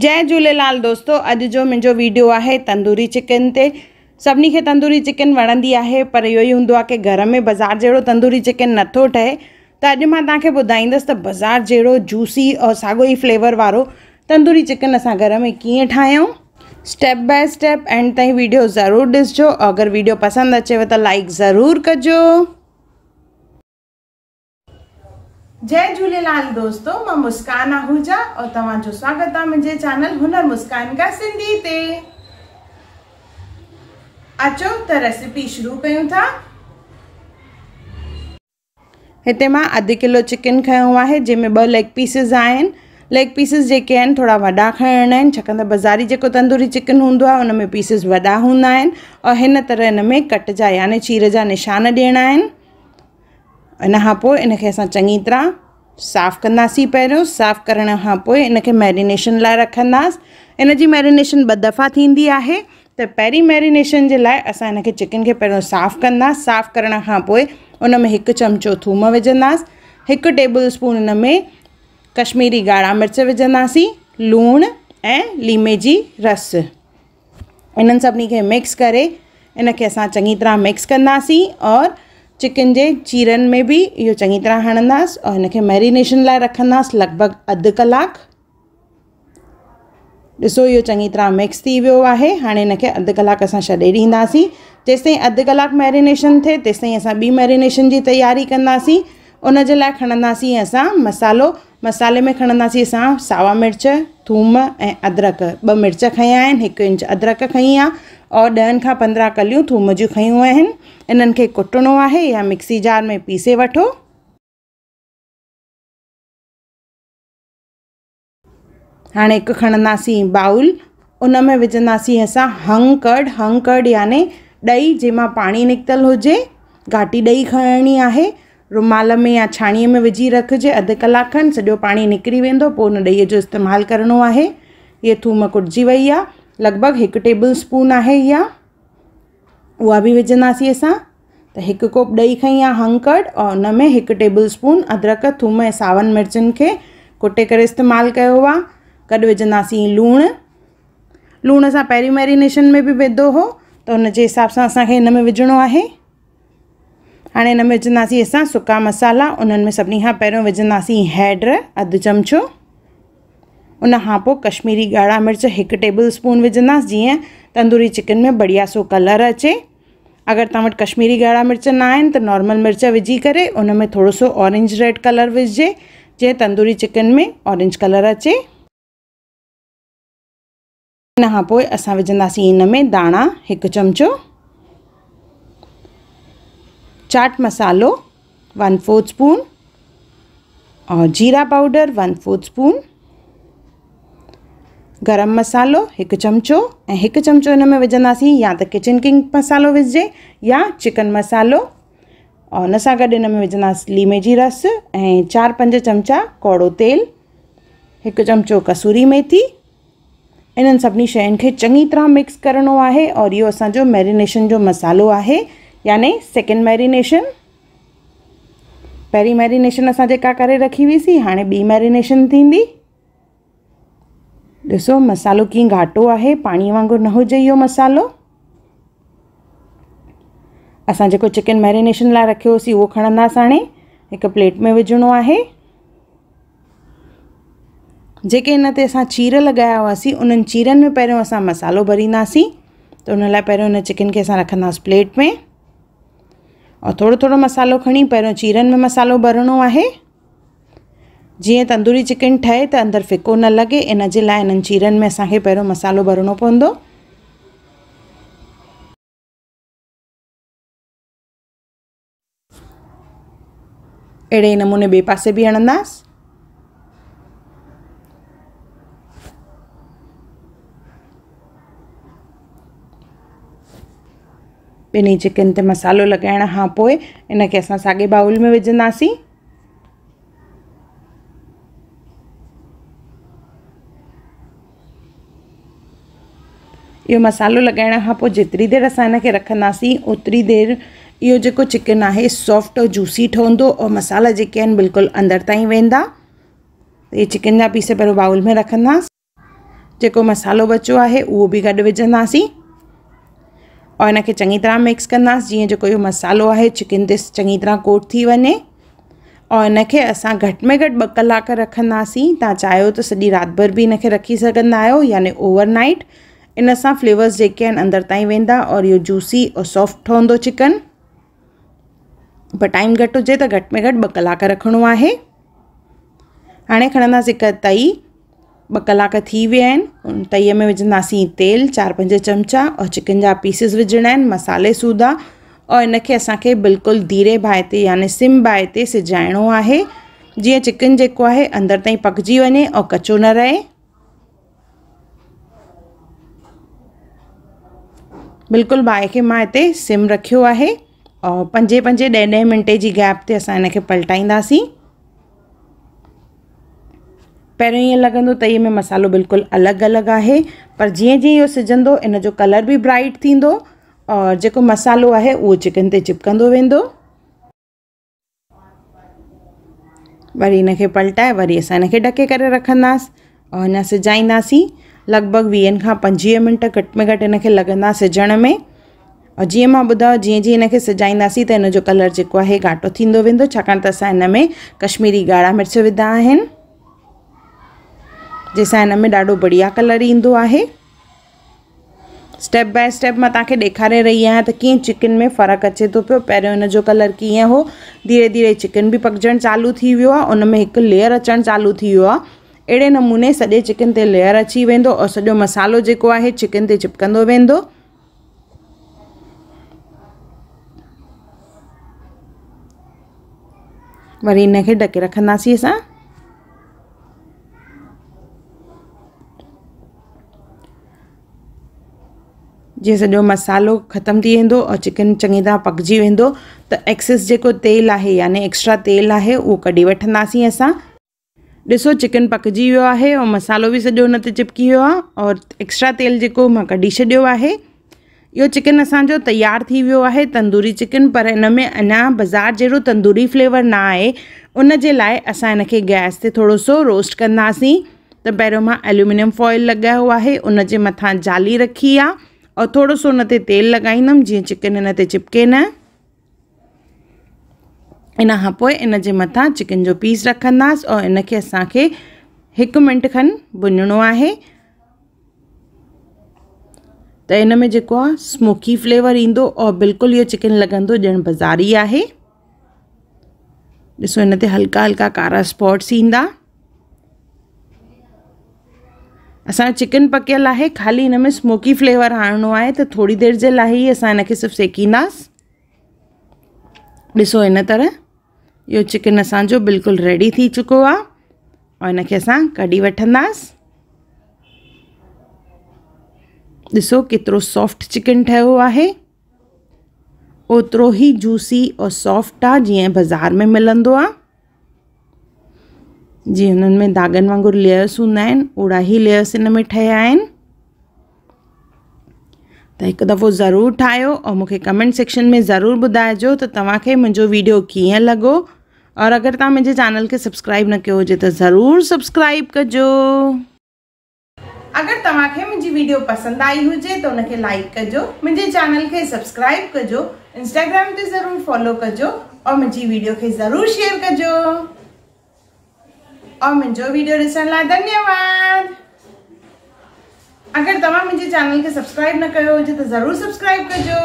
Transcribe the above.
जय झूलेलाल दोस्तों, अॼु जो मुंहिंजो वीडियो आहे तंदूरी चिकन ते। सभिनी खे तंदूरी चिकन वणंदी आहे, पर इहो ई हूंदो की घर में बाज़ार जहिड़ो तंदूरी चिकन नथो ठहे। त अॼु माँ तव्हांखे ॿुधाईंदसि त बाज़ार जहिड़ो जूसी और साॻियो ई फ्लेवर वारो तंदूरी चिकन असां घर में कीअं ठाहियूं। स्टेप बाय स्टेप, एंड ताईं वीडियो ज़रूरु ॾिसिजो। अगरि वीडियो पसंदि अचेव त लाइक ज़रूरु कजो। जय झूलेलाल दोस्तों, माँ मुस्कान आहूजा और तव्हांजो स्वागत आहे मुंहिंजे चैनल हुनर मुस्कान का सिंधी ते। अचो त रेसिपी शुरू कयूं था। हिते माँ अधु किलो चिकन खयो आहे जंहिंमें ॿ लेग पीसिस लेग पीसिस जेके आहिनि थोरा त बाज़ारी जेको तंदूरी चिकन उन में पीसिस हूंदा आहिनि। और हिन तरह हिन में कट जा, यानी चीर जा निशान आहिनि। इन खां इनखे असां चङी तरह साफ़ु कंदासीं पहिरियों। साफ़ु करण खां इनखे मैरिनेशन लाइ रखंदासीं। इन मैरिनेशन ॿ दफ़ा थींदी आहे। त पहिरीं मैरिनेशन जे लाइ असां इनखे चिकन खे पहिरियों साफ़ु कंदासीं। साफ़ु करण खां पोइ उन थूम विझंदासीं। हिकु टेबल स्पून इन में कश्मीरी ॻाढ़ा मिर्च विझंदासीं। लूणु ऐं लीमे जी रस। इन्हनि सभिनी खे मिक्स करे इनखे असां चङी तरह मिक्स कंदासीं और चिकन जे चीरनि में बि इहो चङी तरह हणंदासीं और हिनखे मैरिनेशन लाइ रखंदासीं लॻभॻि अधु कलाकु। ॾिसो, इहो चङी तरह मिक्स थी वियो आहे। हाणे हिनखे अधु कलाकु असां छॾे ॾींदासीं। जेसिताईं अधु कलाकु मैरिनेशन थिए तेसिताईं असां ॿी मैरिनेशन जी तयारी कंदासीं। उन खणंदासीं असां मसालो। मसाले में खणंदासीं असां सावा मिर्च, थूम ऐं अदरक। ॿ मिर्च खयां हिकु इंच अदरक खई आहे और ॾहनि खां पंद्रहं कलियूं थूम जूं खयूं आहिनि। इन्हनि खे कुटणो या मिक्सी जार में पीसे वठो। हाणे हिकु खणंदासीं बाउल। उन में विझंदासीं असां हंग कड। हंग कड याने ॾही जंहिंमां पाणी निकितल हुजे। घाटी ॾही खणणी आहे। रुमाल में या छाणीअ में विझी रखिजे। अधु कलाक खनि सॼो पाणी निकिरी वेंदो, पोइ हुन जो इस्तेमालु करिणो आहे। इहा थूम कुटिजी वई आहे। लॻभॻि हिकु टेबल स्पून आहे इहा उहा बि विझंदासीं असां. त हिकु कोप ॾही खई आहे हंकड़ और हुन में हिकु टेबल स्पून अदरक, थूम ऐं सावनि मिर्चनि खे कुटे करे इस्तेमालु कयो आहे गॾु विझंदासीं लूणु. लूणु असां पहिरीं मैरिनेशन में बि विधो हो, त जे हिसाब सां असांखे हिन में विझणो आहे. हाणे हिन में विझंदासीं असां सुका मसाला, उन्हनि में सभिनी खां पहिरियों विझंदासीं हैड अधु चमिचो. उन खां पोइ कश्मीरी ॻाढ़ा मिर्च हिकु टेबल स्पून विझंदासीं। जीअं तंदूरी चिकन में बढ़िया सो कलर अचे। अगरि वटि कश्मीरी ॻाढ़ा मिर्च न त नॉर्मल मिर्च विझी करे उन में थोरो सो ऑरेंज रेड कलर विझिजे जीअं तंदूरी चिकन में ऑरेंज कलर अचे। पोइ असां विझंदासीं हिन में दाणा हिकु चमिचो। चाट मसालो वन फोर्थ स्पून। और जीरा पाउडर वन फोर्थ स्पून। गरम मसालो हिकु चमिचो, ऐं हिकु चमिचो हिन में विझंदासीं, या त किचन किंग मसालो विझिजे, या चिकन मसालो। और हुन सां गॾु में विझंदासीं लीमे जी रस, ऐं चारि पंज चमिचा कौड़ो तेल, हिकु चमिचो कसूरी मेथी। इन्हनि सभिनी शयुनि तरह मिक्स करिणो आहे, और इहो असांजो मैरिनेशन जो मसालो आहे, याने सेकेंड मैरिनेशन पहिरीं मैरिनेशन असां जेका करे रखी हुईसीं, हाणे ॿी मैरिनेशन थींदी। ॾिसो, मसालो कीअं घाटो आहे पाणी वांगुरु न हुजे इहो मसालो। असां जेको चिकन मैरिनेशन लाइ रखियोसीं, उहो खणंदासीं हाणे। हिकु प्लेट में विझणो आहे। जेके हिन ते असां चीर लॻाया हुआसीं, उन्हनि चीरनि में पहिरियों असां मसालो भरींदासीं। त उन लाइ चिकन खे असां प्लेट में। और थोरो थोरो मसालो खणी पहिरियों चीरनि में मसालो भरिणो आहे। जीअं तंदूरी चिकन ठहे त अंदरि फिको न लॻे, इन जे लाइ इन्हनि चीरनि में असांखे मसालो भरिणो पवंदो। अहिड़े नमूने ॿिए पासे बि हणंदासीं। ॿिन्ही चिकन ते मसालो लॻाइण खां पोइ साॻे बाउल में विझंदासीं। इहो मसालो लॻाइण खां पोइ जेतिरी देरि असां हिनखे रखंदासीं, ओतिरी देरि चिकन आहे, सॉफ्ट और जूसी ठहंदो और मसाला आहिनि बिल्कुलु अंदरि ताईं वेंदा। इहे चिकन जा पीस पहिरियों बाउल में रखंदासीं। जेको मसालो बचो आहे, उहो बि गॾु विझंदासीं। और हिनखे चङी तरह मिक्स कंदासीं, जीअं जेको इहो मसालो आहे, चिकन ते चङी तरह कोट थी वञे। और हिनखे असां घटि में घटि ॿ कलाक रखंदासीं। तव्हां चाहियो त सॼी राति भर बि हिनखे रखी सघंदा आहियो, याने ओवरनाइट इन सां फ्लेवर्स जेके अंदरि ताईं वेंदा और इहो जूसी और सॉफ्ट ठहंदो चिकन पर टाइम घटि हुजे त घटि में घटि ॿ कलाक रखिणो आहे। हाणे खणंदासीं हिकु तई। ॿ कलाक तईअ में विझंदासीं तेल, चारि पंज चमचा और चिकन जा पीसिस विझणा मसाले सूदा। और हिनखे असांखे बिल्कुलु धीरे बाहि ते, याने सिम बाहि ते सिजाइणो आहे। जीअं चिकन जेको आहे, अंदरि ताईं पकिजी वञे और कचो न रहे। बिल्कुलु बाहि खे माँ हिते सिम रखियो आहे। और पंजे पंजे ॾह ॾह मिंटे जी गैप ते असां हिनखे पलटाईंदासीं। पहिरियों ईअं लॻंदो तईअ में मसालो बिल्कुलु अलॻि अलॻि आहे, पर जीअं जीअं इहो सिझंदो इन जो कलर बि ब्राइट थींदो, और जेको मसालो आहे, उहो चिकन ते चिपकंदो वेंदो। वरी हिनखे पलटाए, वरी असां हिनखे ढके करे रखंदासीं, और सिजाईंदासीं लॻभॻि वीहनि खां पंजवीह मिंट घटि में घटि हिनखे लॻंदा सिझण में। और जीअं माँ ॿुधायो, जीअं जीअं हिनखे सिजाईंदासीं त हिन जो कलर जेको आहे, घाटो थींदो वेंदो, छाकाणि त असां हिन में कश्मीरी ॻाढ़ा मिर्च विधा आहिनि, जंहिंसां हिन में ॾाढो बढ़िया कलर ईंदो आहे। स्टेप बाय स्टेप माँ तव्हांखे ॾेखारे रही आहियाँ त कीअं चिकन में फ़र्क़ु अचे थो पियो। पहिरियों हिन जो कलर कीअं हो, धीरे धीरे चिकन बि पकजणु चालू थी वियो आहे, उन में हिकु लेयर अचणु चालू थी आहे। अहिड़े नमूने सॼे चिकन ते लेयर अची वेंदो और सॼो मसालो जेको आहे चिकन ते चिपकंदो वेंदो। वरी हिनखे ढके रखंदासीं असां। जीअं सॼो मसालो ख़तमु थी वेंदो और चिकन चङी तरह पकिजी वेंदो, त एक्सेस जेको तेल आहे, याने एक्स्ट्रा तेल आहे, उहो कढी वठंदासीं असां। ॾिसो चिकन पकिजी वियो आहे ऐं मसालो बि सॼो हुन ते चिपकी आहे और एक्स्ट्रा तेल माँ कढी छॾियो आहे, इहो चिकन असांजो तयारु थी वियो आहे तंदूरी चिकन पर हिन में अञा बाज़ार जहिड़ो तंदूरी फ्लेवर न आहे। उन जे असां हिनखे गैस ते थोरो सो रोस्ट कंदासीं। त पहिरियों माँ एल्यूमिनियम फॉइल लॻायो आहे, उन जे मथां जाली रखी आहे और थोरो सो ते तेल लॻाईंदमि, जीअं चिकन ते चिपके न। इन इन जे मथां चिकन जो पीस रखंदासीं और इनखे असांखे हिकु मिंट खनि भुञणो आहे। त इन में आहे स्मोकी फ्लेवर ईंदो और बिल्कुलु इहो चिकन लॻंदो ॼण बाज़ारी आहे। ॾिसो हिन हल्का हल्का कारा स्पॉट्स ईंदा। असांजो चिकन पकियल आहे, ख़ाली हिन में स्मोकी फ्लेवर आणिणो आहे त थोरी देरि जे लाइ ई असां हिनखे सिर्फ़ु सेकींदासीं। ॾिसो हिन तरह। इहो चिकन असांजो बिल्कुलु रेडी थी चुको आहे और हिनखे असां कढी वठंदासीं। सॉफ्ट चिकन ठहियो आहे। ओतिरो ई जूसी और सॉफ्ट आहे जीअं बाज़ार में मिलंदो आहे जीअं में धागनि वांगुरु लेयर्स आहिनि, ओड़ा ई लेयर्स हिन में ठहिया त हिकु दफ़ो ज़रूरु ठाहियो ऐं मूंखे कमेंट सेक्शन में ज़रूरु ॿुधाइजो त तव्हांखे वीडियो कीअं लॻो। और अगरि तव्हां मुंहिंजे चैनल खे सब्सक्राइब न कयो हुजे त ज़रूरु सब्सक्राइब कजो अगरि तव्हांखे मुंहिंजी वीडियो पसंदि आई हुजे त हुनखे लाइक कजो मुंहिंजे चैनल खे सब्सक्राइब कजो इंस्टाग्राम ते ज़रूरु फॉलो कजो और मुंहिंजी वीडियो खे ज़रूरु शेयर कजो और मुंहिंजो वीडियो ॾिसण धन्यवाद। अगरि तव्हां मुंहिंजे चैनल खे सब्सक्राइब न कयो हुजे त ज़रूरु सब्सक्राइब कजो